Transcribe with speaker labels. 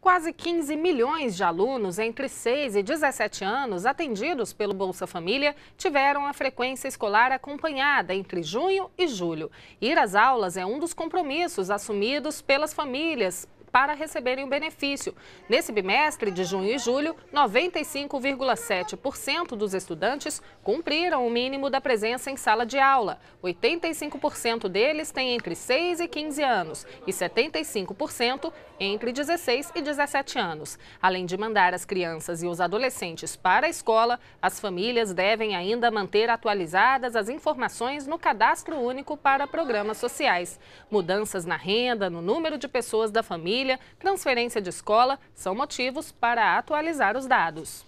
Speaker 1: Quase 15 milhões de alunos entre 6 e 17 anos atendidos pelo Bolsa Família tiveram a frequência escolar acompanhada entre junho e julho. Ir às aulas é um dos compromissos assumidos pelas famílias para receberem o benefício. Nesse bimestre de junho e julho, 95,7% dos estudantes cumpriram o mínimo da presença em sala de aula. 85% deles têm entre 6 e 15 anos e 75% entre 16 e 17 anos. Além de mandar as crianças e os adolescentes para a escola, as famílias devem ainda manter atualizadas as informações no Cadastro Único para Programas Sociais. Mudanças na renda, no número de pessoas da família, família, transferência de escola são motivos para atualizar os dados.